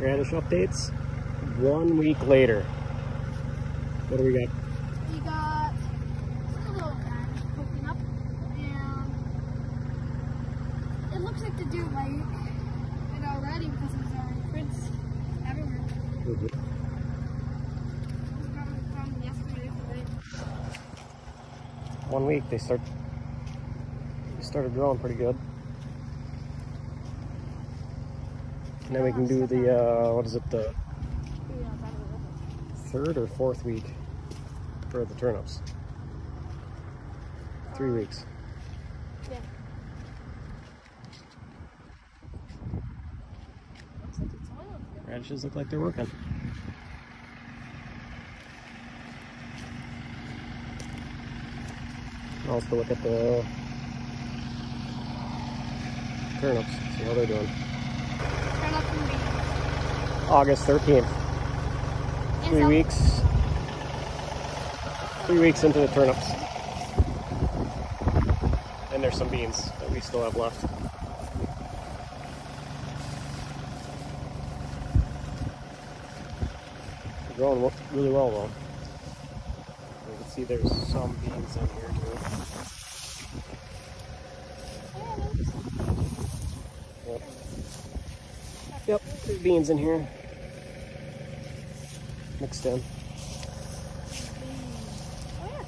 radish updates. One week later. What do we got? We got a little poking up, and it looks like the deer bite it already because there's already prints everywhere. Mm-hmm. It was probably from yesterday or today. One week they start they started growing pretty good. And then we can do the uh, what is it the Yeah, that was third or fourth week for the turnips. Three weeks. Yeah. Looks like it's oiled. Radishes look like they're working. I'll also look at the turnips, see how they're doing. Turn up and be. August 13th, three weeks. Three weeks into the turnips. And there's some beans that we still have left. They're growing really well though. You can see there's some beans in here too. Yep. Yep, there's beans in here. Mixed in. Oh.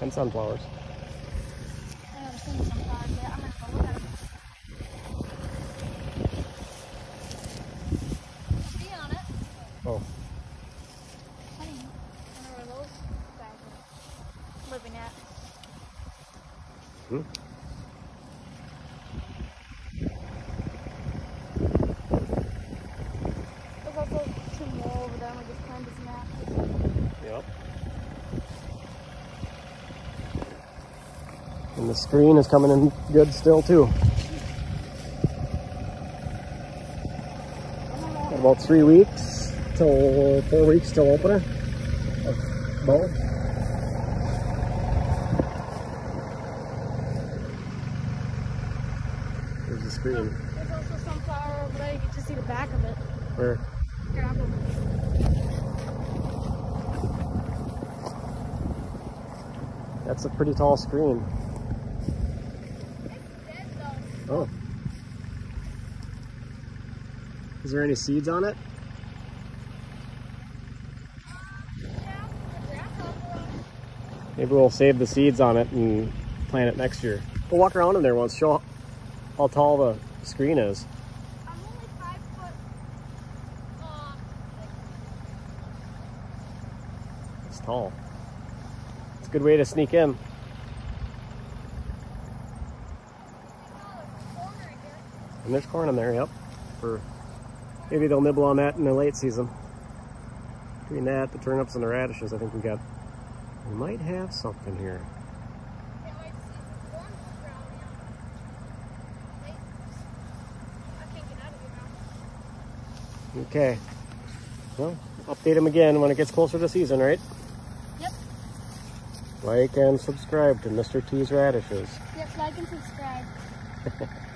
And sunflowers. I haven't seen some flowers yet. I'm gonna go look at them. Bee on it. Oh, Honey. I wonder where those guys are living at. hmm? There's also two more over there. We just climbed this map. Yep. And the screen is coming in good still too. Got about three weeks till four weeks till opener of both. There's the screen. There's also some flower over there. You can just see the back of it. Where Here, I'll that's a pretty tall screen. Oh. Is there any seeds on it? Maybe we'll save the seeds on it and plant it next year. We'll walk around in there once, show how tall the screen is. It's tall. It's a good way to sneak in. And there's corn in there, yep. For maybe they'll nibble on that in the late season. Between that, the turnips and the radishes, I think we got we might have something here. Can't wait to see some corn sprouting out. Hey, I can't get out of here now. Okay. Well, update them again when it gets closer to season, right? Yep. Like and subscribe to Mr. T's Radishes. Yep, like and subscribe.